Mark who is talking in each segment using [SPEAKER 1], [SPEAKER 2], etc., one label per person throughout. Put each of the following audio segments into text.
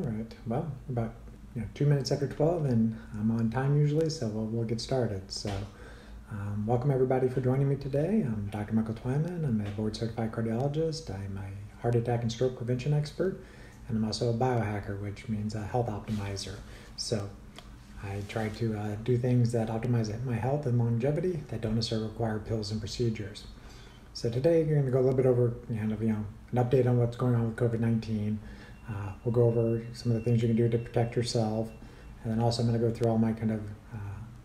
[SPEAKER 1] All right. Well, about you know, two minutes after 12, and I'm on time usually, so we'll, we'll get started. So, um, welcome everybody for joining me today. I'm Dr. Michael Twyman. I'm a board certified cardiologist. I'm a heart attack and stroke prevention expert, and I'm also a biohacker, which means a health optimizer. So, I try to uh, do things that optimize my health and longevity that don't necessarily require pills and procedures. So today, you're going to go a little bit over kind of, you know, an update on what's going on with COVID-19. Uh, we'll go over some of the things you can do to protect yourself, and then also I'm going to go through all my kind of uh,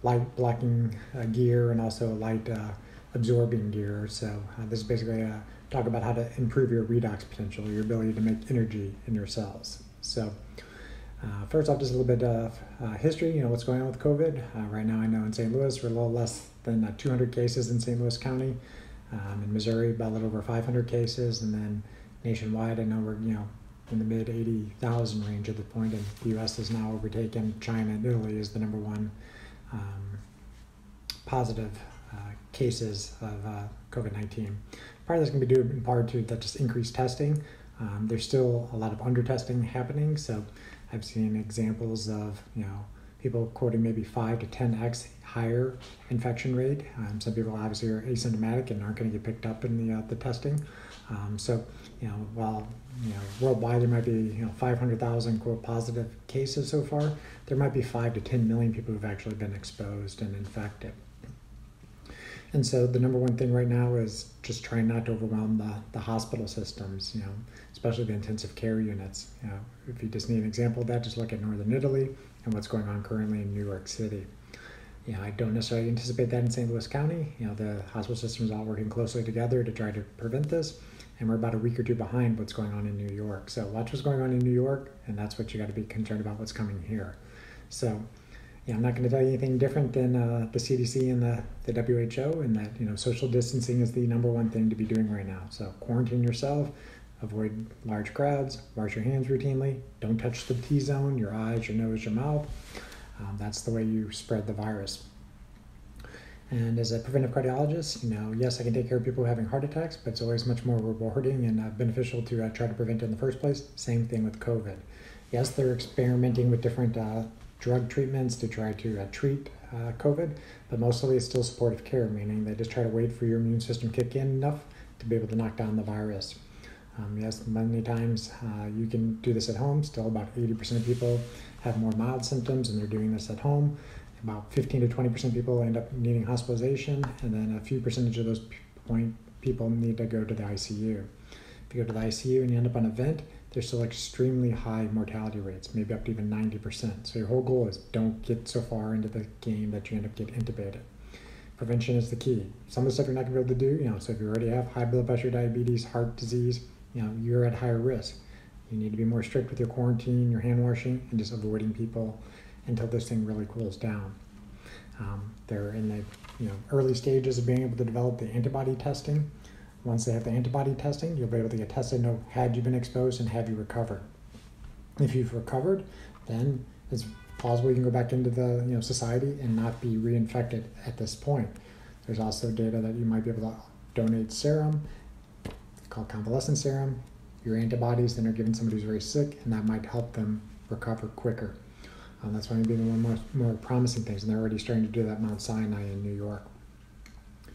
[SPEAKER 1] light blocking uh, gear and also light uh, absorbing gear. So uh, this is basically a talk about how to improve your redox potential, your ability to make energy in your cells. So. Uh, first off, just a little bit of uh, history. You know what's going on with COVID. Uh, right now, I know in St. Louis we're a little less than 200 cases in St. Louis County. Um, in Missouri, about a little over 500 cases, and then nationwide, I know we're you know in the mid 80,000 range at the point, and the U.S. has now overtaken China and Italy as the number one um, positive uh, cases of uh, COVID-19. Part of this can be due in part to that just increased testing. Um, there's still a lot of under testing happening, so I've seen examples of you know people quoting maybe five to 10x higher infection rate. Um, some people obviously are asymptomatic and aren't going to get picked up in the, uh, the testing. Um, so, you know, while you know worldwide there might be you know 500,000 quote positive cases so far, there might be five to 10 million people who've actually been exposed and infected. And so the number one thing right now is just trying not to overwhelm the, the hospital systems, you know, especially the intensive care units. You know, if you just need an example of that, just look at Northern Italy and what's going on currently in New York City. You know, I don't necessarily anticipate that in St. Louis County. You know, the hospital system is all working closely together to try to prevent this, and we're about a week or two behind what's going on in New York. So watch what's going on in New York, and that's what you got to be concerned about what's coming here. So, yeah, I'm not going to tell you anything different than uh, the CDC and the, the WHO, and that you know social distancing is the number one thing to be doing right now. So quarantine yourself, avoid large crowds, wash your hands routinely, don't touch the T zone, your eyes, your nose, your mouth. Um, that's the way you spread the virus. And as a preventive cardiologist, you know, yes, I can take care of people having heart attacks, but it's always much more rewarding and uh, beneficial to uh, try to prevent it in the first place. Same thing with COVID. Yes, they're experimenting with different uh, drug treatments to try to uh, treat uh, COVID, but mostly it's still supportive care, meaning they just try to wait for your immune system to kick in enough to be able to knock down the virus. Um, yes, many times uh, you can do this at home. Still, about 80% of people have more mild symptoms and they're doing this at home. About 15 to 20% people end up needing hospitalization, and then a few percentage of those point people need to go to the ICU. If you go to the ICU and you end up on a vent, there's still extremely high mortality rates, maybe up to even 90%. So your whole goal is don't get so far into the game that you end up getting intubated. Prevention is the key. Some of the stuff you're not gonna be able to do, you know, so if you already have high blood pressure, diabetes, heart disease, you know, you're at higher risk. You need to be more strict with your quarantine, your hand washing, and just avoiding people until this thing really cools down. Um, they're in the you know early stages of being able to develop the antibody testing. Once they have the antibody testing, you'll be able to get tested know had you been exposed and have you recovered. If you've recovered, then it's plausible you can go back into the you know society and not be reinfected at this point. There's also data that you might be able to donate serum called convalescent serum, your antibodies, then are given somebody who's very sick, and that might help them recover quicker. Um, that's one of the more, more promising things, and they're already starting to do that Mount Sinai in New York.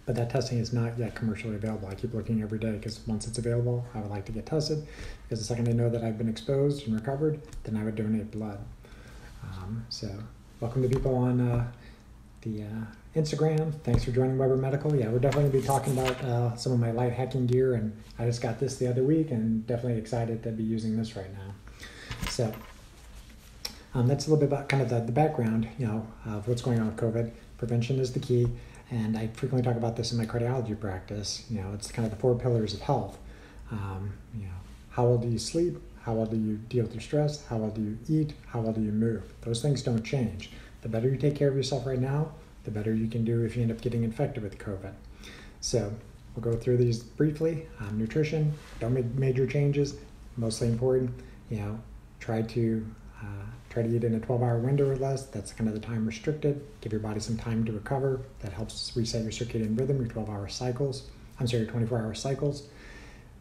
[SPEAKER 1] But that testing is not yet commercially available. I keep looking every day because once it's available, I would like to get tested. Because the second I know that I've been exposed and recovered, then I would donate blood. Um, so, welcome to people on uh, the uh, Instagram. Thanks for joining Weber Medical. Yeah, we're definitely going to be talking about uh, some of my light hacking gear, and I just got this the other week, and definitely excited to be using this right now. So um, that's a little bit about kind of the, the background, you know, of what's going on with COVID. Prevention is the key, and I frequently talk about this in my cardiology practice. You know, it's kind of the four pillars of health. Um, you know, how well do you sleep? How well do you deal with your stress? How well do you eat? How well do you move? Those things don't change. The better you take care of yourself right now, the better you can do if you end up getting infected with COVID. So we'll go through these briefly. Um, nutrition, don't make major changes. Mostly important, you know, try to uh, try to eat in a 12-hour window or less. That's kind of the time restricted. Give your body some time to recover. That helps reset your circadian rhythm, your 12-hour cycles. I'm sorry, your 24-hour cycles.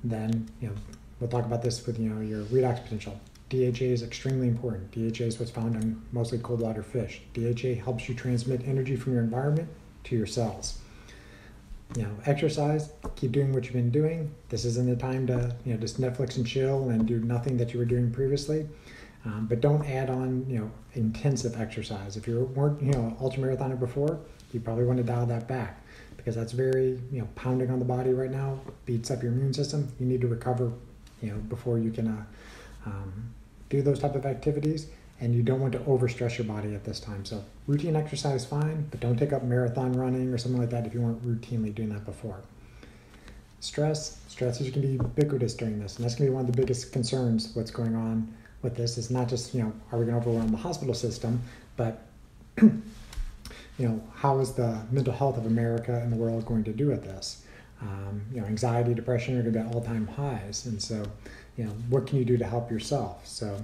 [SPEAKER 1] Then, you know, we'll talk about this with you know your redox potential. DHA is extremely important. DHA is what's found in mostly cold water fish. DHA helps you transmit energy from your environment to your cells. You know, exercise, keep doing what you've been doing. This isn't the time to, you know, just Netflix and chill and do nothing that you were doing previously. Um, but don't add on, you know, intensive exercise. If you weren't, you know, ultra marathoner before, you probably want to dial that back because that's very, you know, pounding on the body right now, beats up your immune system. You need to recover, you know, before you can uh, um, do those type of activities and you don't want to overstress your body at this time. So routine exercise fine, but don't take up marathon running or something like that if you weren't routinely doing that before. Stress, stress is going to be ubiquitous during this, and that's going to be one of the biggest concerns. What's going on with this is not just you know are we going to overwhelm the hospital system, but you know how is the mental health of America and the world going to do with this? Um, you know, anxiety, depression are going to be at all-time highs, and so you know, what can you do to help yourself? So,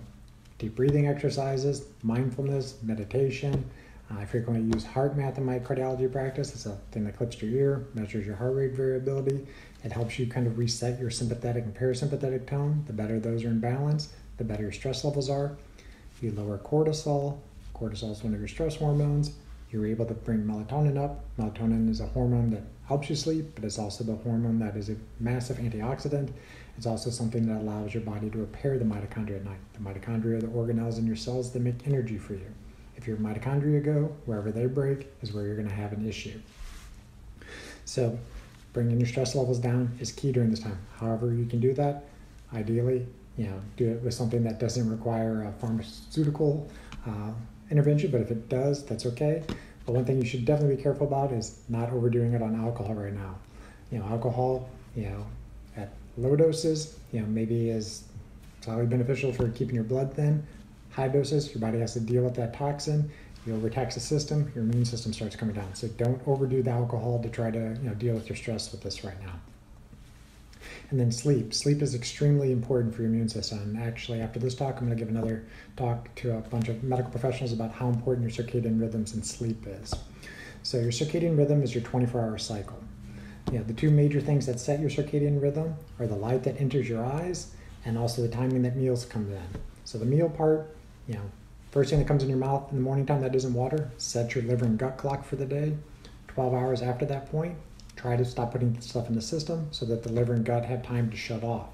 [SPEAKER 1] deep breathing exercises, mindfulness, meditation. Uh, I frequently use HeartMath in my cardiology practice. It's a thing that clips your ear, measures your heart rate variability. It helps you kind of reset your sympathetic and parasympathetic tone. The better those are in balance, the better your stress levels are. You lower cortisol. Cortisol is one of your stress hormones. You're able to bring melatonin up. Melatonin is a hormone that helps you sleep, but it's also the hormone that is a massive antioxidant. It's also something that allows your body to repair the mitochondria at night. The mitochondria are the organelles in your cells that make energy for you. If your mitochondria go, wherever they break is where you're going to have an issue. So, bringing your stress levels down is key during this time. However, you can do that, ideally, you know, do it with something that doesn't require a pharmaceutical uh, intervention, but if it does, that's okay. But one thing you should definitely be careful about is not overdoing it on alcohol right now. You know, alcohol, you know, at low doses, you know, maybe is highly beneficial for keeping your blood thin. High doses, your body has to deal with that toxin. You overtax the system, your immune system starts coming down. So don't overdo the alcohol to try to you know deal with your stress with this right now. And then sleep. Sleep is extremely important for your immune system. Actually, after this talk, I'm going to give another talk to a bunch of medical professionals about how important your circadian rhythms and sleep is. So, your circadian rhythm is your 24 hour cycle. You know, the two major things that set your circadian rhythm are the light that enters your eyes and also the timing that meals come in. So, the meal part, you know, first thing that comes in your mouth in the morning time that isn't water sets your liver and gut clock for the day. 12 hours after that point, Try to stop putting stuff in the system so that the liver and gut have time to shut off.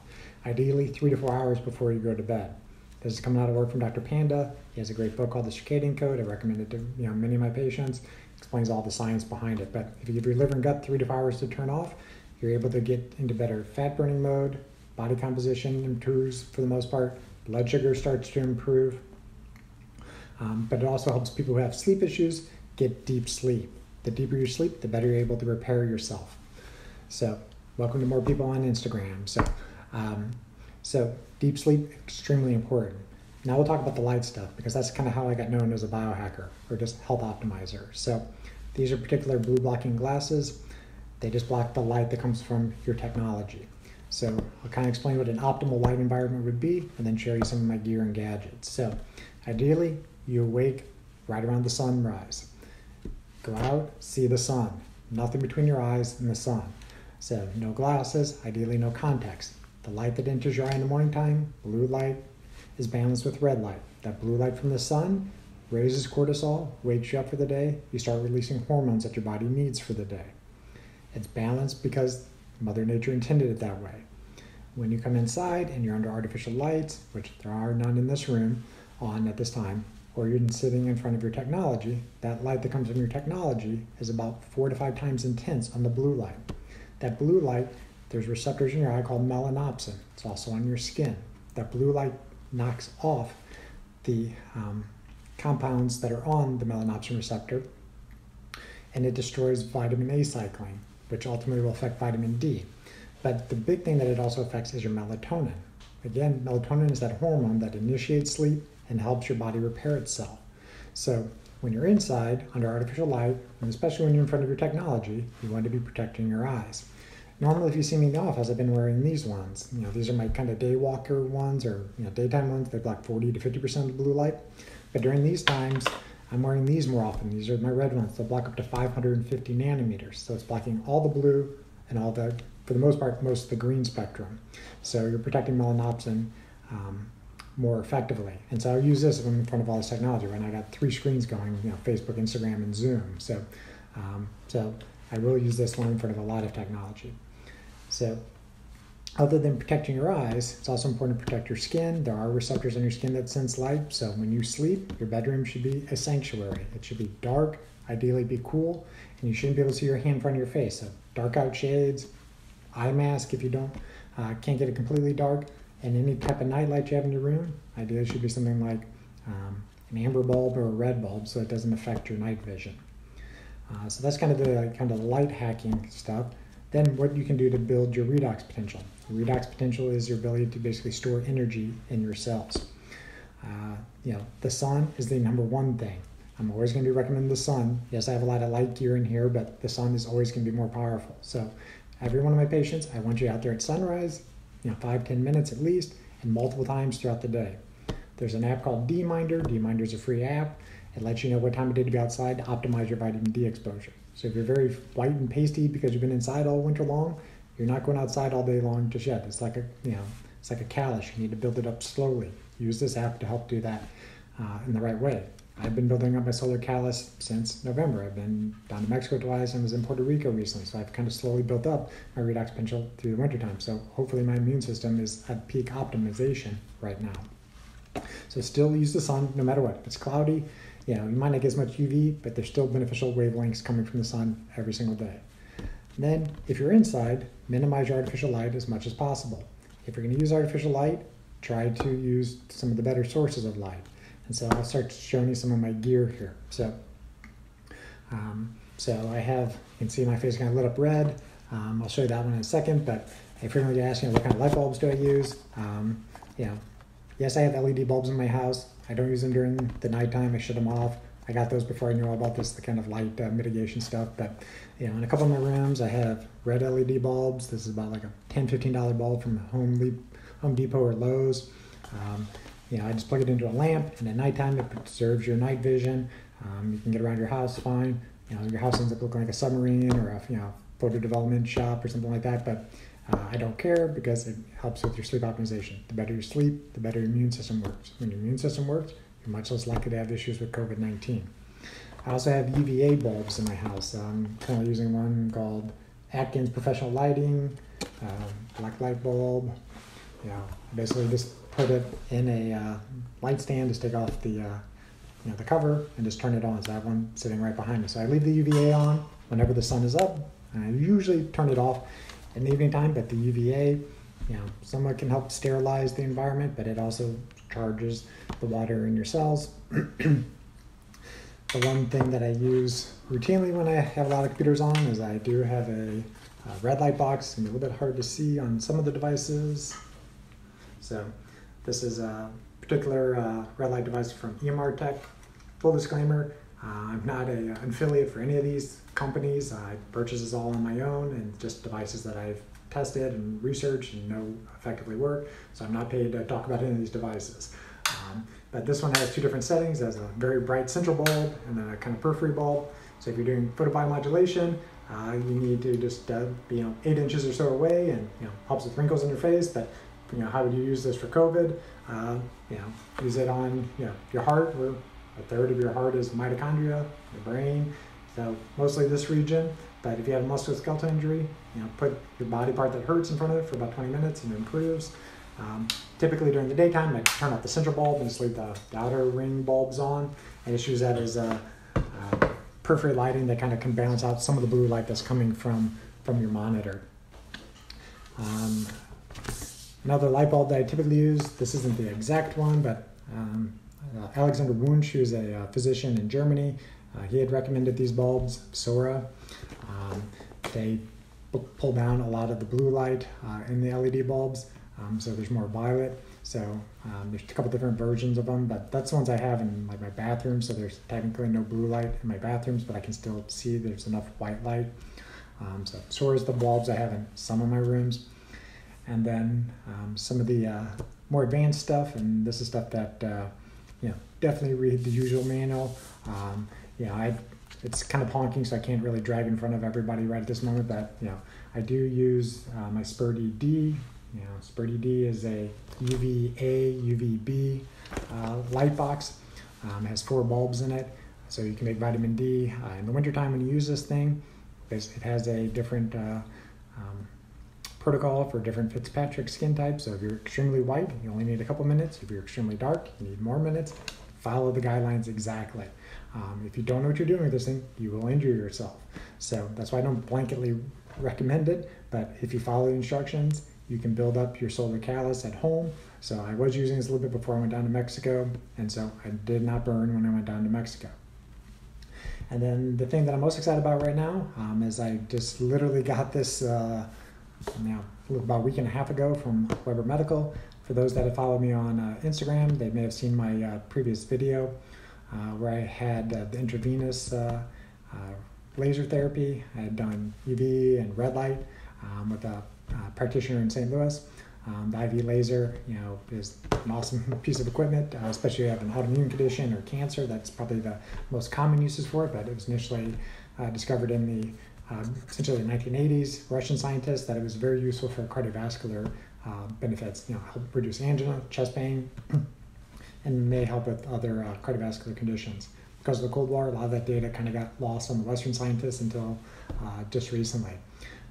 [SPEAKER 1] Ideally, three to four hours before you go to bed. This is coming out of work from Dr. Panda. He has a great book called The Circadian Code. I recommend it to you know many of my patients. Explains all the science behind it. But if you give your liver and gut three to four hours to turn off, you're able to get into better fat burning mode. Body composition improves for the most part. Blood sugar starts to improve. Um, but it also helps people who have sleep issues get deep sleep. The deeper you sleep, the better you're able to repair yourself. So, welcome to more people on Instagram. So, um, so deep sleep extremely important. Now we'll talk about the light stuff because that's kind of how I got known as a biohacker or just health optimizer. So, these are particular blue blocking glasses. They just block the light that comes from your technology. So I'll kind of explain what an optimal light environment would be and then show you some of my gear and gadgets. So ideally, you awake right around the sunrise. Go out, see the sun. Nothing between your eyes and the sun. So, no glasses, ideally no contacts. The light that enters your eye in the morning time, blue light, is balanced with red light. That blue light from the sun raises cortisol, wakes you up for the day. You start releasing hormones that your body needs for the day. It's balanced because Mother Nature intended it that way. When you come inside and you're under artificial lights, which there are none in this room on at this time, or you're sitting in front of your technology, that light that comes from your technology is about four to five times intense on the blue light. That blue light, there's receptors in your eye called melanopsin. It's also on your skin. That blue light knocks off the um, compounds that are on the melanopsin receptor and it destroys vitamin A cycling, which ultimately will affect vitamin D. But the big thing that it also affects is your melatonin. Again, melatonin is that hormone that initiates sleep and helps your body repair itself. So when you're inside under artificial light, and especially when you're in front of your technology, you want to be protecting your eyes. Normally, if you see me in the office, I've been wearing these ones. You know, these are my kind of day walker ones or you know daytime ones. They block 40 to 50 percent of the blue light. But during these times, I'm wearing these more often. These are my red ones. They block up to 550 nanometers. So it's blocking all the blue and all the, for the most part, most of the green spectrum. So you're protecting melanopsin um, more effectively. And so I use this in front of all this technology. Right now, I got three screens going: you know, Facebook, Instagram, and Zoom. So, um, so I will use this one in front of a lot of technology. So, other than protecting your eyes, it's also important to protect your skin. There are receptors on your skin that sense light. So when you sleep, your bedroom should be a sanctuary. It should be dark, ideally be cool, and you shouldn't be able to see your hand in front of your face. So dark out shades, eye mask if you don't uh, can't get it completely dark, and any type of night light you have in your room, ideally should be something like um, an amber bulb or a red bulb, so it doesn't affect your night vision. Uh, so that's kind of the kind of light hacking stuff. Then what you can do to build your redox potential. Redox potential is your ability to basically store energy in your cells. Uh, you know, the sun is the number one thing. I'm always going to be recommending the sun. Yes, I have a lot of light gear in here, but the sun is always going to be more powerful. So every one of my patients, I want you out there at sunrise, you know, five, ten minutes at least, and multiple times throughout the day. There's an app called DMinder. DMinder is a free app. It lets you know what time of day to be outside to optimize your vitamin D exposure. So if you're very white and pasty because you've been inside all winter long, you're not going outside all day long just yet. It's like a you know, it's like a callus. You need to build it up slowly. Use this app to help do that uh, in the right way. I've been building up my solar callus since November. I've been down to Mexico twice and was in Puerto Rico recently, so I've kind of slowly built up my redox potential through the wintertime. So hopefully my immune system is at peak optimization right now. So still use the sun no matter what. If it's cloudy, you know, you might not get as much UV, but there's still beneficial wavelengths coming from the sun every single day. And then if you're inside, minimize your artificial light as much as possible. If you're going to use artificial light, try to use some of the better sources of light. And so I'll start showing you some of my gear here. So, um, so I have, you can see my face kind of lit up red. Um, I'll show you that one in a second, but if you're going to ask me what kind of light bulbs do I use, um, you know, yes, I have LED bulbs in my house. I don't use them during the nighttime. I shut them off. I got those before I knew all about this, the kind of light uh, mitigation stuff. But you know, in a couple of my rooms, I have red LED bulbs. This is about like a 10 $15 bulb from Home, Home Depot or Lowe's. Um, you know, I just plug it into a lamp, and at nighttime it preserves your night vision. Um, you can get around your house fine. You know, your house ends up looking like a submarine or a you know photo development shop or something like that. But uh, I don't care because it helps with your sleep optimization. The better you sleep, the better your immune system works. When your immune system works, you're much less likely to have issues with COVID 19. I also have UVA bulbs in my house. I'm currently using one called Atkins Professional Lighting, uh, black light bulb. Yeah, basically just put it in a uh, light stand, just take off the uh, you know the cover and just turn it on. So I have one sitting right behind me. So I leave the UVA on whenever the sun is up, and I usually turn it off in the evening time. But the UVA, you know, somewhat can help sterilize the environment, but it also charges the water in your cells. the one thing that I use routinely when I have a lot of computers on is I do have a, a red light box. It's a little bit hard to see on some of the devices. So this is a particular uh, red light device from EMR-Tek. Full disclaimer, uh, I'm not a, an affiliate for any of these companies. I purchase this all on my own and just devices that I've tested and researched and know effectively work. So I'm not paid to talk about any of these devices. Um, but this one has two different settings. It has a very bright central bulb and then a kind of periphery bulb. So if you're doing photobiomodulation, uh, you need to just uh, be you know eight inches or so away and you know helps with wrinkles in your face. But you know, how would you use this for COVID? Uh, you know, use it on you know your heart, where a third of your heart is mitochondria, your brain. So mostly this region. But if you have a musculoskeletal injury, you know, put your body part that hurts in front of it for about 20 minutes and it improves. Um, typically during the daytime, I turn off the central bulb and just leave the, the outer ring bulbs on, and just use that as a, a periphery lighting that kind of can balance out some of the blue light that's coming from from your monitor. Um, Another light bulb that I typically use, this isn't the exact one, but um, uh, Alexander Wunsch, who's a uh, physician in Germany, uh, he had recommended these bulbs, Soraa. Um, they pull down a lot of the blue light uh, in the LED bulbs, um, so there's more violet. So um, there's a couple different versions of them, but that's the ones I have in like my bathroom. So there's technically no blue light in my bathrooms, but I can still see there's enough white light. Um, so Soraa's the bulbs I have in some of my rooms and then um, some of the uh, more advanced stuff. And this is stuff that uh, you know definitely read the usual manual. Um, you know, I it's kind of honking, so I can't really drag in front of everybody right at this moment. But you know, I do use uh, my Sperti D You know, Sperti D is a UVA, UVB uh, light box. Um, has four bulbs in it, so you can make vitamin D. Uh, in the wintertime when you use this thing, it has a different uh, um, protocol for different Fitzpatrick skin types. So if you're extremely white, you only need a couple minutes. If you're extremely dark, you need more minutes. Follow the guidelines exactly. Um, if you don't know what you're doing with this thing, you will injure yourself. So that's why I don't blanketly recommend it. But if you follow the instructions, you can build up your solar callus at home. So I was using this a little bit before I went down to Mexico, and so I did not burn when I went down to Mexico. And then the thing that I'm most excited about right now um, is I just literally got this uh, now about a week and a half ago from Weber Medical. For those that have followed me on uh, Instagram, they may have seen my uh, previous video uh, where I had uh, the intravenous uh, laser therapy. I had done UV and red light um, with a practitioner in St. Louis. Um, the IV laser, you know, is an awesome piece of equipment, uh, especially if you have an autoimmune condition or cancer. That's probably the most common uses for it, but it was initially uh, discovered in the uh, essentially the 1980s. Russian scientists that it was very useful for cardiovascular uh, benefits. You know, help reduce angina, chest pain, and may help with other uh, cardiovascular conditions. Because of the Cold War, a lot of that data kind of got lost on the Western scientists until uh, just recently.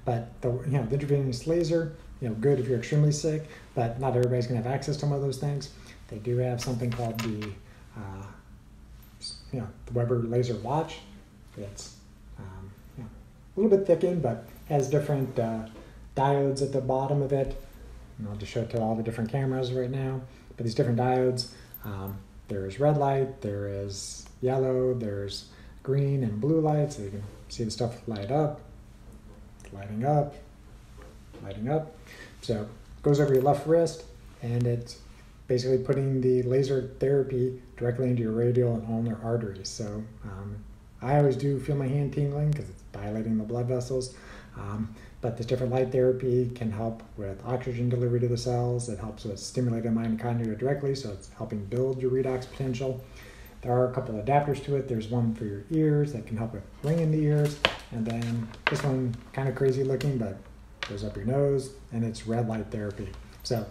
[SPEAKER 1] But the you know the intravenous laser, you know, good if you're extremely sick, but not everybody's going to have access to one of those things. They do have something called the uh, you know the Weber Laser Watch. It's um, you know, a little bit thickened, but has different uh, diodes at the bottom of it. And I'll just show it to all the different cameras right now. But these different diodes, um, there is red light, there is yellow, there's green and blue light, so you can see the stuff light up, lighting up, lighting up. So it goes over your left wrist, and it's basically putting the laser therapy directly into your radial and ulnar arteries. So um, I always do feel my hand tingling because it's dilating the blood vessels. Um, but this different light therapy can help with oxygen delivery to the cells. It helps with stimulating mitochondria directly, so it's helping build your redox potential. There are a couple adapters to it. There's one for your ears that can help with ringing in the ears, and then this one kind of crazy looking, but goes up your nose, and it's red light therapy. So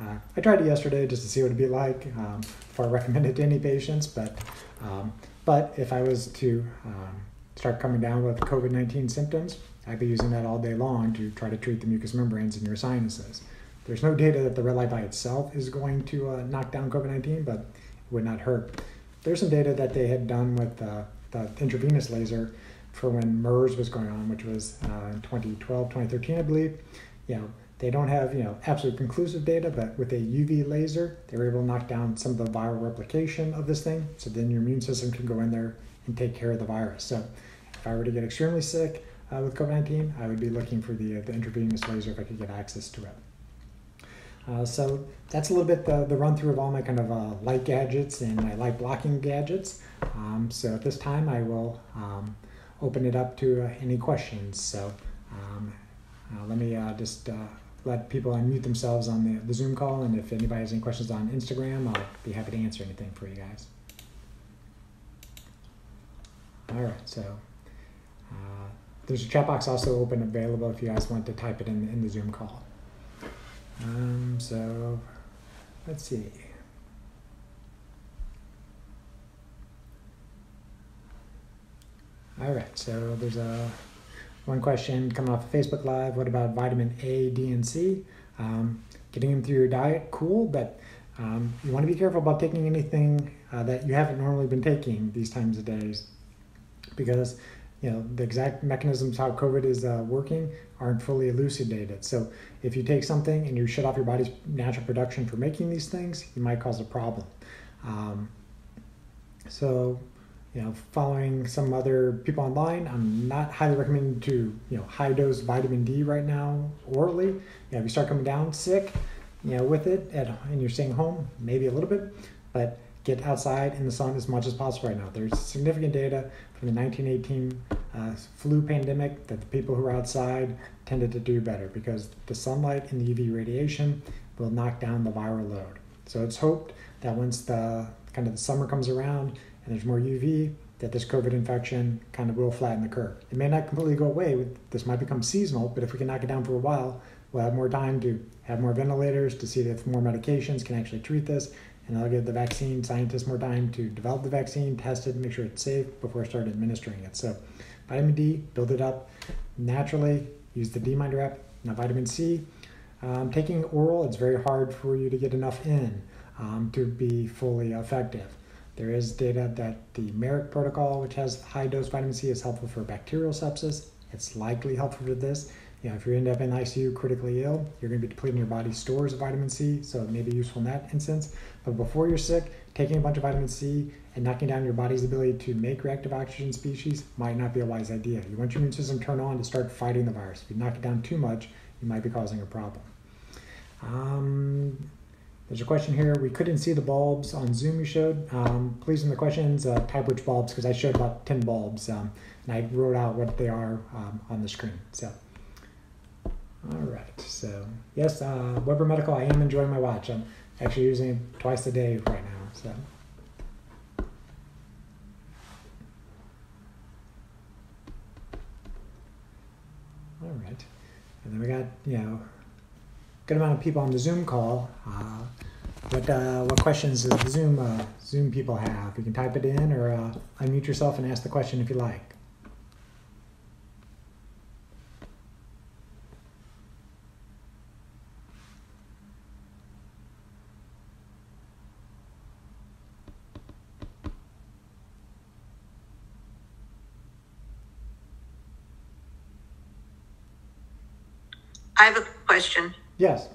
[SPEAKER 1] uh, I tried it yesterday just to see what it'd be like um, before I recommend it to any patients. But um, but if I was to um, start coming down with COVID 19 symptoms, I'd be using that all day long to try to treat the mucous membranes in your sinuses. There's no data that the red light by itself is going to uh, knock down COVID 19, but it would not hurt. There's some data that they had done with uh, the intravenous laser for when MERS was going on, which was uh, in 2012, 2013, I believe. You know, they don't have you know absolute conclusive data, but with a UV laser, they were able to knock down some of the viral replication of this thing. So then your immune system can go in there and take care of the virus. So if I were to get extremely sick uh, with COVID 19, I would be looking for the, uh, the intravenous laser if I could get access to it. Uh, so that's a little bit the, the run through of all my kind of uh, light gadgets and my light blocking gadgets. Um, so at this time, I will um, open it up to uh, any questions. So um, uh, let me uh, just let people unmute themselves on the, the Zoom call, and if anybody has any questions on Instagram, I'll be happy to answer anything for you guys. All right, so uh, there's a chat box also open available if you guys want to type it in, in the Zoom call. Um, so let's see. All right, so there's a one question coming off of Facebook Live. What about vitamin A, D, and C? Um, getting them through your diet, cool, but um, you want to be careful about taking anything uh, that you haven't normally been taking these times of days because you know the exact mechanisms how COVID is uh, working aren't fully elucidated. So if you take something and you shut off your body's natural production for making these things, you might cause a problem. Um, so you know, following some other people online, I'm not highly recommending to you know high dose vitamin D right now orally. You know, if you start coming down sick, you know, with it at and you're staying home, maybe a little bit, but get outside in the sun as much as possible right now. There's significant data from the 1918 uh, flu pandemic that the people who are outside tended to do better because the sunlight and the UV radiation will knock down the viral load. So it's hoped that once the kind of the summer comes around and there's more UV, that this COVID infection kind of will flatten the curve. It may not completely go away. This might become seasonal, but if we can knock it down for a while, we'll have more time to have more ventilators to see if more medications can actually treat this. And that'll give the vaccine scientists more time to develop the vaccine, test it, make sure it's safe before I start administering it. So, vitamin D, build it up naturally. Use the D Minder app. Now, vitamin C, um, taking oral, it's very hard for you to get enough in um, to be fully effective. There is data that the Marik protocol, which has high dose vitamin C, is helpful for bacterial sepsis. It's likely helpful for this. You know, if you end up in ICU critically ill, you're going to be depleting your body's stores of vitamin C, so it may be useful in that instance. But before you're sick, taking a bunch of vitamin C and knocking down your body's ability to make reactive oxygen species might not be a wise idea. You want your immune system turned on to start fighting the virus. If you knock it down too much, you might be causing a problem. Um, there's a question here. We couldn't see the bulbs on Zoom you showed. Um, please in the questions uh, type which bulbs because I showed about 10 bulbs um, and I wrote out what they are um, on the screen. So, all right. So, yes, uh, Weber Medical, I am enjoying my watch. I'm actually using it twice a day right now. So. All right. And then we got, you know, good amount of people on the Zoom call. Uh, what uh, what questions does the Zoom uh, Zoom people have? You can type it in or uh, unmute yourself and ask the question if you like.
[SPEAKER 2] I have a question.
[SPEAKER 1] Yes.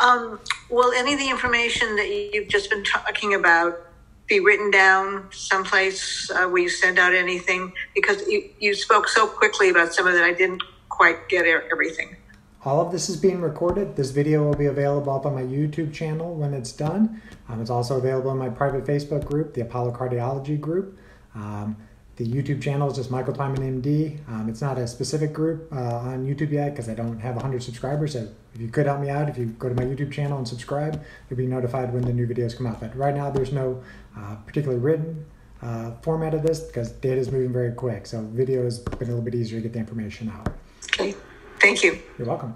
[SPEAKER 2] Um, will any of the information that you've just been talking about be written down someplace uh, where you send out anything? Because you, you spoke so quickly about some of that, I didn't quite get everything.
[SPEAKER 1] All of this is being recorded. This video will be available up on my YouTube channel when it's done. Um, it's also available in my private Facebook group, the Apollo Cardiology group. Um, the YouTube channel is just Michael Twyman MD. Um, it's not a specific group uh, on YouTube yet because I don't have 100 subscribers. So if you could help me out, if you go to my YouTube channel and subscribe, you'll be notified when the new videos come out. But right now, there's no uh, particularly written uh, format of this because data is moving very quick. So video has been a little bit easier to get the information out.
[SPEAKER 2] Okay, thank you.
[SPEAKER 1] You're welcome.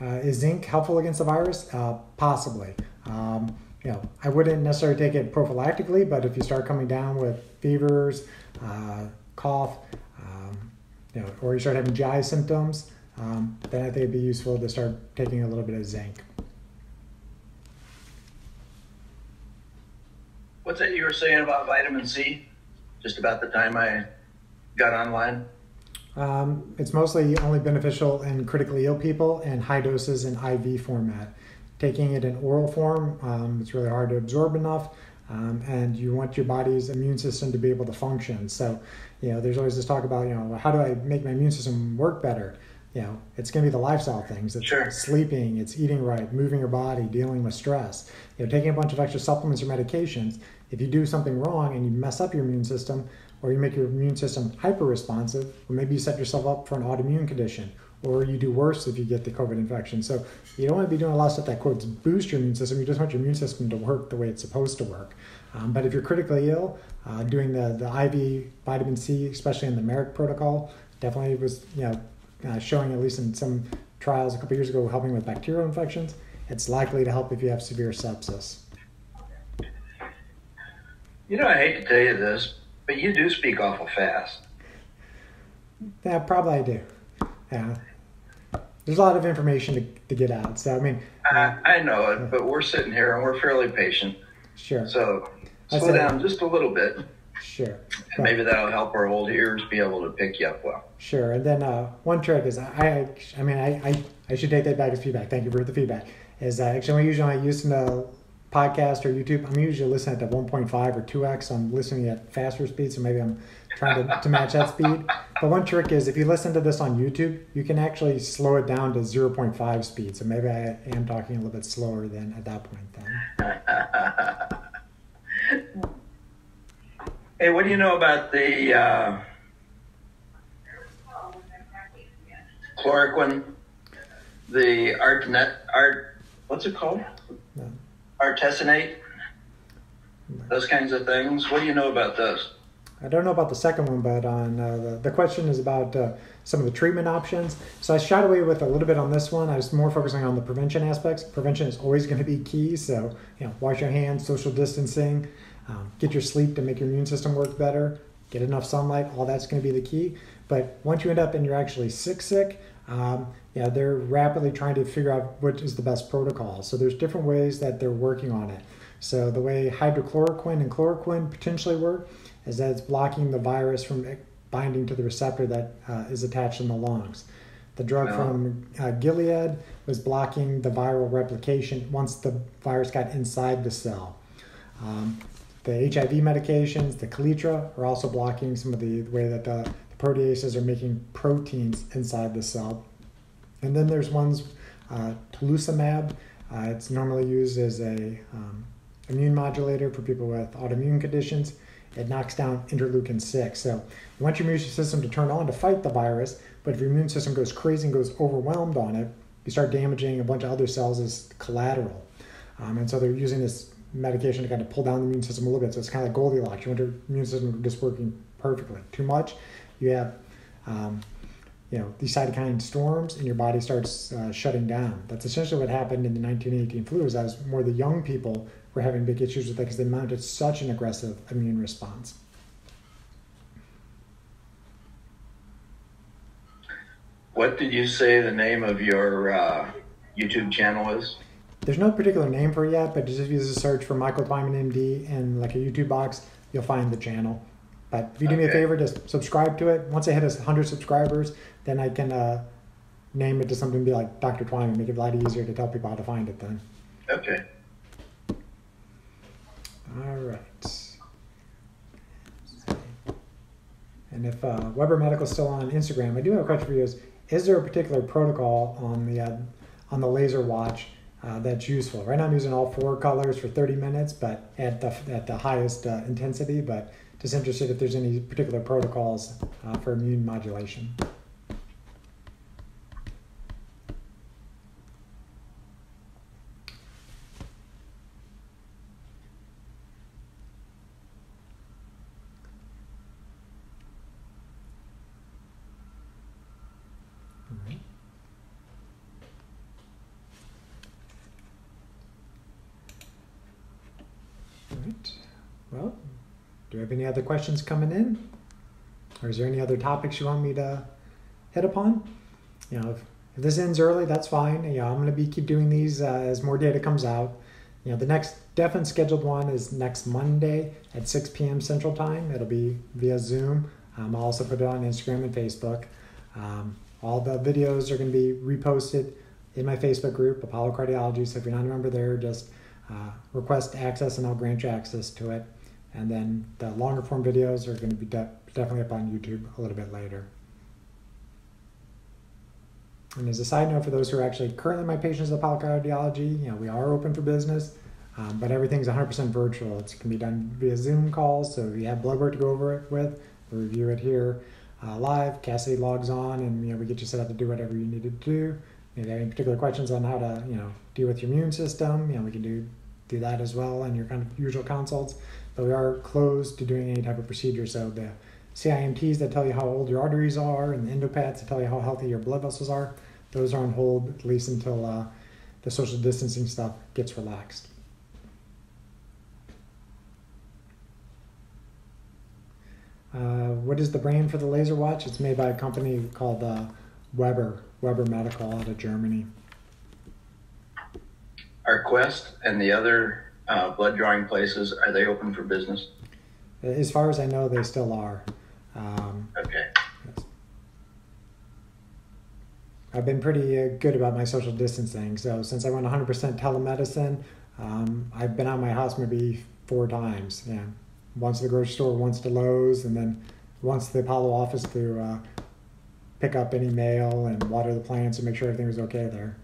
[SPEAKER 1] Uh, is zinc helpful against the virus? Uh, possibly. Um, you know, I wouldn't necessarily take it prophylactically, but if you start coming down with fevers, uh, cough, um, you know, or you start having GI symptoms, um, then I think it'd be useful to start taking a little bit of zinc.
[SPEAKER 3] What's that you were saying about vitamin C? Just about the time I got online?
[SPEAKER 1] Um, it's mostly only beneficial in critically ill people and high doses in IV format. Taking it in oral form, um, it's really hard to absorb enough um, and you want your body's immune system to be able to function. So, you know, there's always this talk about, you know, how do I make my immune system work better? You know, it's going to be the lifestyle things. It's
[SPEAKER 3] sure.
[SPEAKER 1] sleeping, it's eating right, moving your body, dealing with stress. You know, taking a bunch of extra supplements or medications. If you do something wrong and you mess up your immune system, or you make your immune system hyper responsive, or maybe you set yourself up for an autoimmune condition, or you do worse if you get the COVID infection. So you don't want to be doing a lot of stuff that quotes boost your immune system. You just want your immune system to work the way it's supposed to work. Um, but if you're critically ill, uh, doing the, the IV vitamin C, especially in the Marik protocol, definitely was you know uh, showing at least in some trials a couple years ago helping with bacterial infections. It's likely to help if you have severe sepsis.
[SPEAKER 3] You know, I hate to tell you this, but you do speak awful fast.
[SPEAKER 1] Yeah, probably I do. Yeah there's a lot of information to, to get out. So I mean,
[SPEAKER 3] uh, I know it, but we're sitting here and we're fairly patient.
[SPEAKER 1] Sure.
[SPEAKER 3] So slow down just a little bit.
[SPEAKER 1] Sure.
[SPEAKER 3] And maybe that'll help our old ears be able to pick you up well.
[SPEAKER 1] Sure. And then uh, one trick is I, I mean, I, I, I should take that back as feedback. Thank you for the feedback. Is uh, actually usually I use in the podcast or YouTube, I'm usually listening at 1.5 or 2x. I'm listening at faster speeds, so maybe I'm trying to, to match that speed. But one trick is if you listen to this on YouTube, you can actually slow it down to 0.5 speed. So maybe I am talking a little bit slower than at that point
[SPEAKER 3] then. hey, what do you know about the uh, chloroquine, the artenet, art, what's it called? artesunate, those kinds of things. What do you know about those?
[SPEAKER 1] I don't know about the second one, but on uh, the, the question is about uh, some of the treatment options. So I shied away with a little bit on this one. I was more focusing on the prevention aspects. Prevention is always going to be key. So, you know, wash your hands, social distancing, um, get your sleep to make your immune system work better, get enough sunlight. All that's going to be the key. But once you end up and you're actually sick, sick, um, yeah, they're rapidly trying to figure out what is the best protocol. So there's different ways that they're working on it. So the way hydrochloroquine and chloroquine potentially work is that it's blocking the virus from binding to the receptor that uh, is attached in the lungs. The drug no. from uh, Gilead was blocking the viral replication once the virus got inside the cell. Um, the HIV medications, the Kaletra, are also blocking some of the, the way that the, the, proteases are making proteins inside the cell. And then there's ones, uh, uh, it's normally used as a um, immune modulator for people with autoimmune conditions. It knocks down interleukin 6. So you want your immune system to turn on to fight the virus, but if your immune system goes crazy and goes overwhelmed on it, you start damaging a bunch of other cells as collateral. Um, and so they're using this medication to kind of pull down the immune system a little bit. So it's kind of like Goldilocks. You want your immune system just working perfectly. Too much, you have um, you know these cytokine storms and your body starts uh, shutting down. That's essentially what happened in the 1918 flu. Is as more the young people were having big issues with that because they mounted such an aggressive immune response.
[SPEAKER 3] What did you say the name of your uh, YouTube channel is?
[SPEAKER 1] There's no particular name for it yet, but just if you use a search for Michael Twyman MD in like a YouTube box, you'll find the channel. But if you do okay. me a favor, just subscribe to it. Once I hit 100 subscribers, then I can uh, name it to something be like Dr. Twyman, make it a lot easier to tell people how to find it then.
[SPEAKER 3] Okay.
[SPEAKER 1] All right. And if uh, Weber Medical is still on Instagram, I do have a question for you: Is, is there a particular protocol on the uh, on the laser watch uh, that's useful? Right now, I'm using all four colors for 30 minutes, but at the at the highest uh, intensity. But just interested if there's any particular protocols uh, for immune modulation. Well, do you have any other questions coming in? Or is there any other topics you want me to hit upon? You know, if, if this ends early, that's fine. You know, I'm going to be keep doing these uh, as more data comes out. You know, the next definite scheduled one is next Monday at 6 p.m. Central Time. It'll be via Zoom. Um, I'll also put it on Instagram and Facebook. Um, all the videos are going to be reposted in my Facebook group, Apollo Cardiology. So if you're not a member there, just uh, request access and I'll grant you access to it. And then the longer form videos are going to be de- definitely up on YouTube a little bit later. And as a side note, for those who are actually currently my patients at Apollo Cardiology, you know, we are open for business, um, but everything's 100% virtual. It can be done via Zoom calls, so if you have blood work to go over it with, we review it here uh, live. Cassidy logs on, and you know, we get you set up to do whatever you need to do. If you have any particular questions on how to, you know, deal with your immune system, you know, we can do do that as well in your kind of usual consults. But we are closed to doing any type of procedure. So the CIMTs that tell you how old your arteries are and the EndoPATs that tell you how healthy your blood vessels are, those are on hold at least until uh, the social distancing stuff gets relaxed. Uh, what is the brand for the laser watch? It's made by a company called uh, Weber, Weber Medical out of Germany.
[SPEAKER 3] Our Quest and the other uh, blood drawing places, are they open for business?
[SPEAKER 1] As far as I know, they still are. Um,
[SPEAKER 3] okay.
[SPEAKER 1] Yes. I've been pretty uh, good about my social distancing. So since I went 100% telemedicine, um, I've been out my house maybe four times. Yeah, once to the grocery store, once to Lowe's, and then once to the Apollo office to uh, pick up any mail and water the plants and make sure everything was okay there.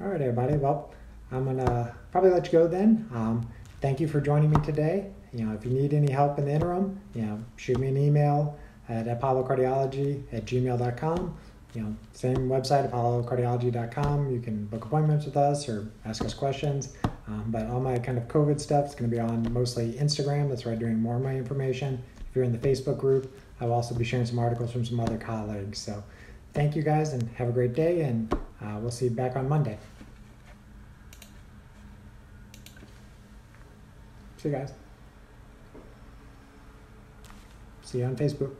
[SPEAKER 1] All right, everybody. Well, I'm gonna probably let you go then. Um, thank you for joining me today. You know, if you need any help in the interim, you know, shoot me an email at apollocardiology at gmail.com you know, same website, apollocardiology.com. You can book appointments with us or ask us questions. Um, but all my kind of COVID stuff is going to be on mostly Instagram. That's where I'm doing more of my information. If you're in the Facebook group, I will also be sharing some articles from some other colleagues. So thank you guys and have a great day. And uh, we'll see you back on Monday. See you guys. See you on Facebook.